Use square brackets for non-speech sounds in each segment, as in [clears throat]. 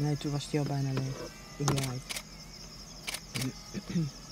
Nee, toen was die al bijna leeg. In die [clears throat]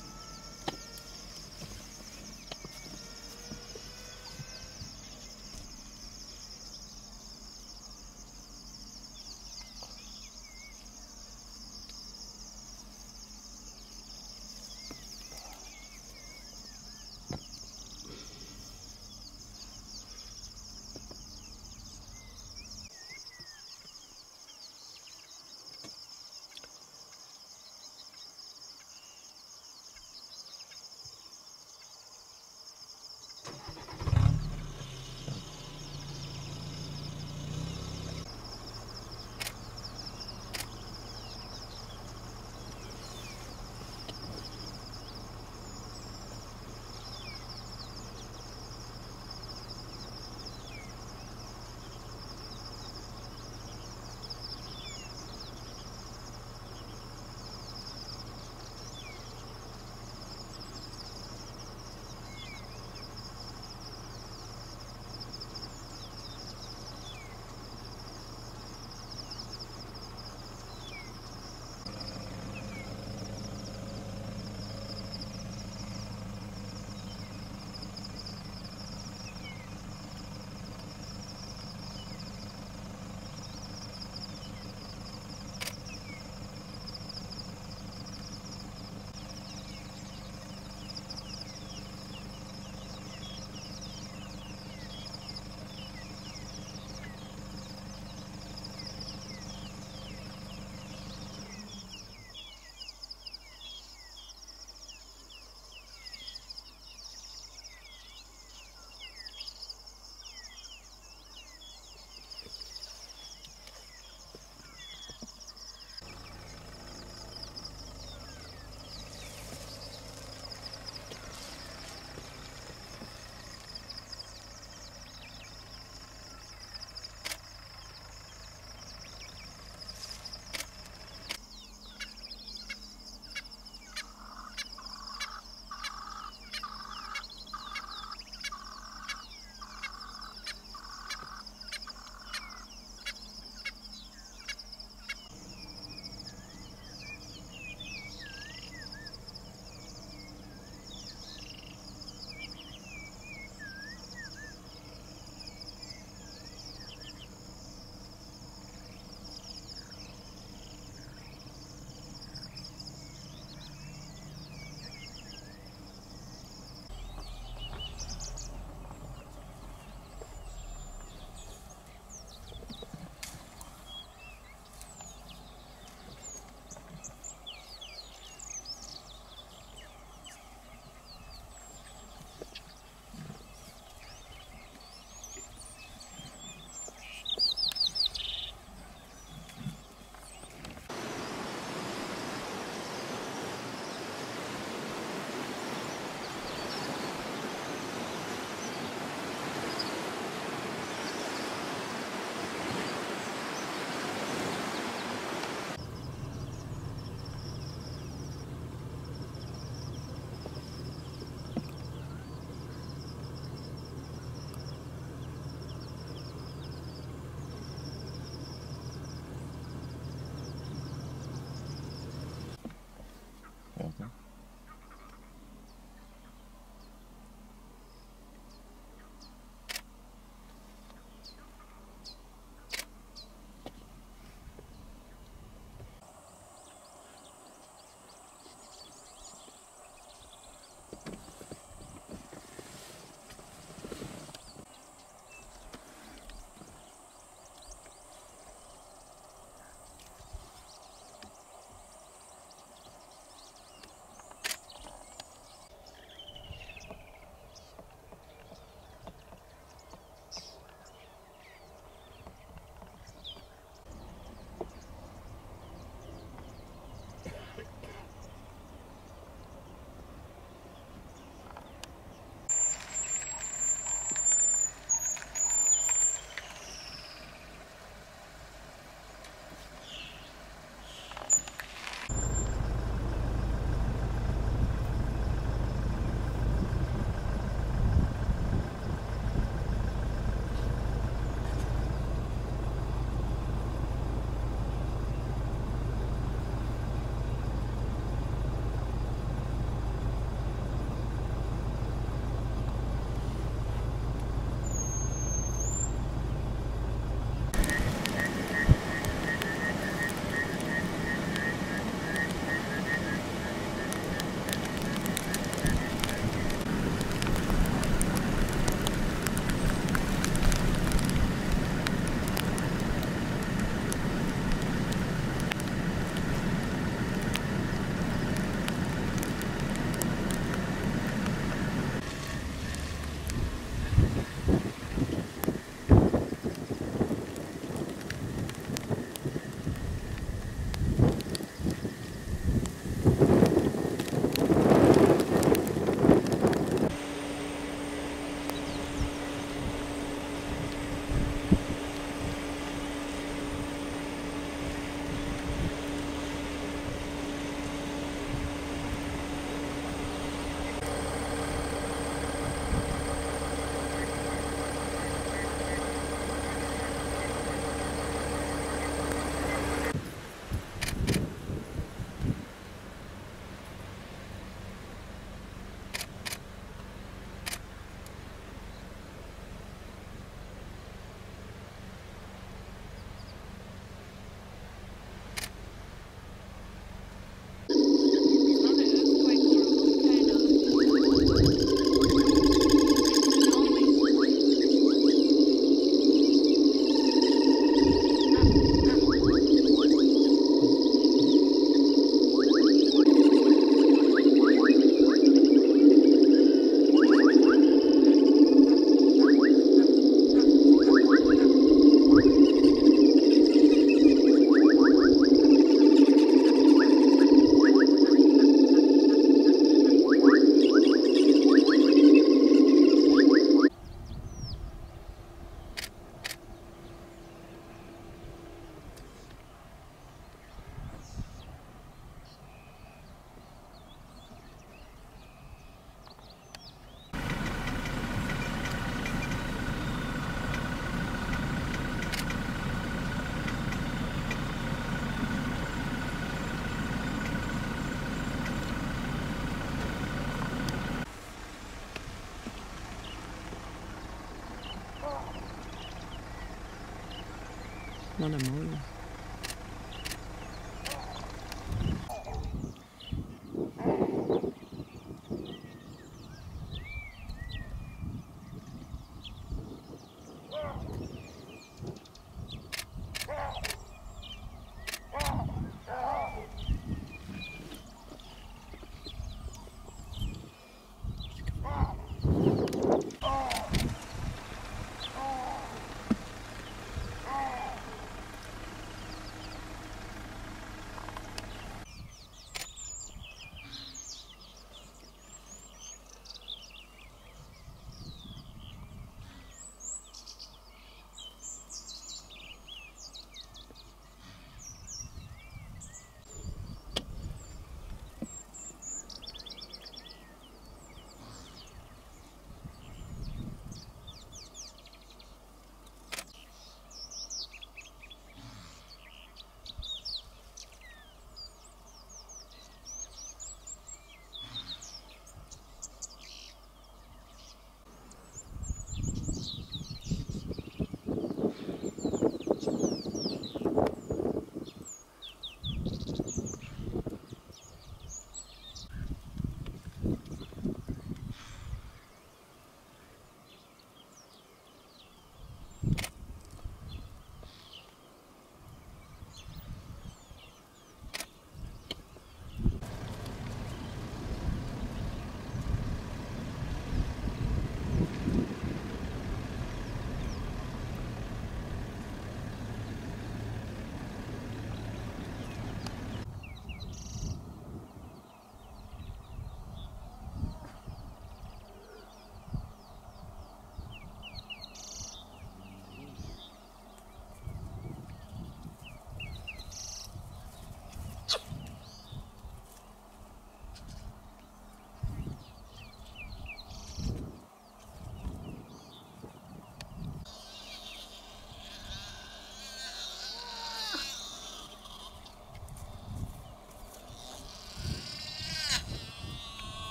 Not a moon.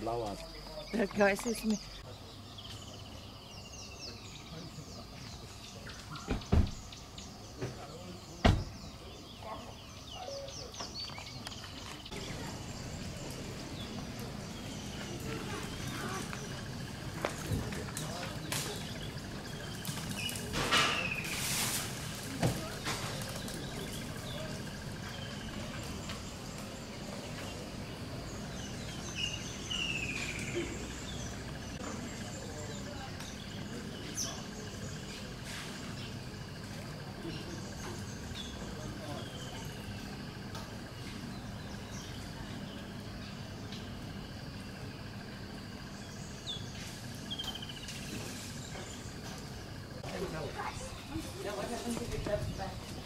blauer. Der Geist ist mir. Elizabeth.